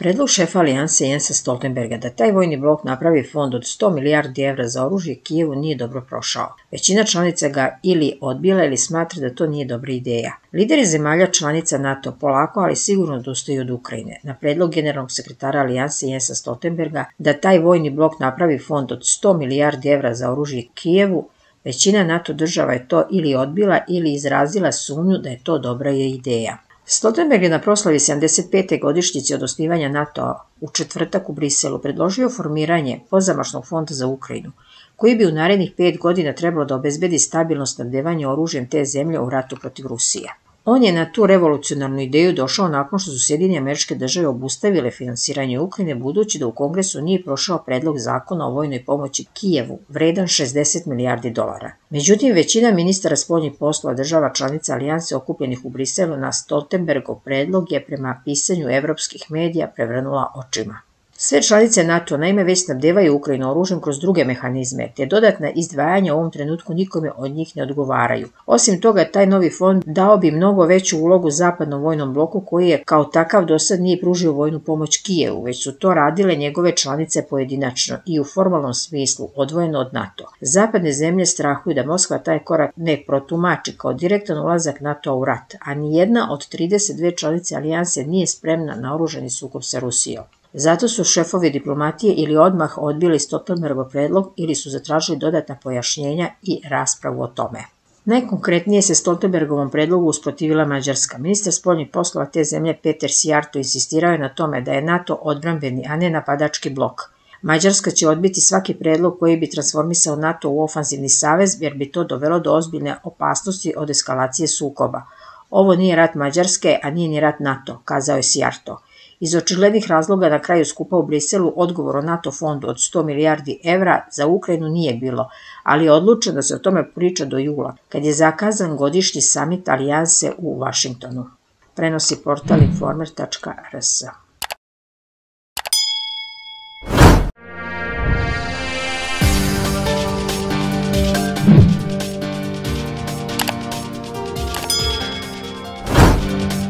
Predlog šefa alijanse Jensa Stoltenberga da taj vojni blok napravi fond od 100 milijardi evra za oružje Kijevu nije dobro prošao. Većina članica ga ili odbila ili smatra da to nije dobra ideja. Lideri zemalja članica NATO polako, ali sigurno odustaju od Ukrajine. Na predlog generalnog sekretara alijanse Jensa Stoltenberga da taj vojni blok napravi fond od 100 milijardi evra za oružje Kijevu, većina NATO država je to ili odbila ili izrazila sumnju da je to dobra ideja. Stoltenberg je na proslavi 75. godišnjici od osnivanja NATO-a u četvrtak u Briselu predložio formiranje pozamašnog fonda za Ukrajinu, koji bi u narednih pet godina trebalo da obezbedi stabilno snabdevanje oružjem te zemlje u ratu protiv Rusije. On je na tu revolucionarnu ideju došao nakon što su Sjedinje američke države obustavile finansiranje Ukrajine budući da u kongresu nije prošao predlog zakona o vojnoj pomoći Kijevu vredan 60 milijardi dolara. Međutim, većina ministara spoljnih poslova država članica alijanse okupljenih u Briselu na Stoltenbergov predlog je prema pisanju evropskih medija prevrnula očima. Sve članice NATO naime već snabdevaju Ukrajinu oružjem kroz druge mehanizme, te dodatna izdvajanja u ovom trenutku nikome od njih ne odgovaraju. Osim toga, taj novi fond dao bi mnogo veću ulogu zapadnom vojnom bloku koji je kao takav do sad nije pružio vojnu pomoć Kijevu, već su to radile njegove članice pojedinačno i u formalnom smislu odvojeno od NATO. Zapadne zemlje strahuju da Moskva taj korak ne protumači kao direktan ulazak NATO u rat, a ni jedna od 32 članice alijanse nije spremna na oružani sukob sa Rusijom. Zato su šefovi diplomatije ili odmah odbili Stoltenbergov predlog ili su zatražili dodatna pojašnjenja i raspravu o tome. Najkonkretnije se Stoltenbergovom predlogu usprotivila Mađarska. Ministar spoljnih poslova te zemlje Peter Sijarto insistirao je na tome da je NATO odbrambeni, a ne napadački blok. Mađarska će odbiti svaki predlog koji bi transformisao NATO u ofanzivni savez jer bi to dovelo do ozbiljne opasnosti od eskalacije sukoba. Ovo nije rat Mađarske, a nije ni rat NATO, kazao je Sijarto. Iz očiglednih razloga na kraju skupa u Briselu odgovor o NATO fondu od 100 milijardi evra za Ukrajinu nije bilo, ali je odlučeno da se o tome priča do jula, kad je zakazan godišnji samit Alijanse u Vašingtonu. Prenosi portal informer.rs.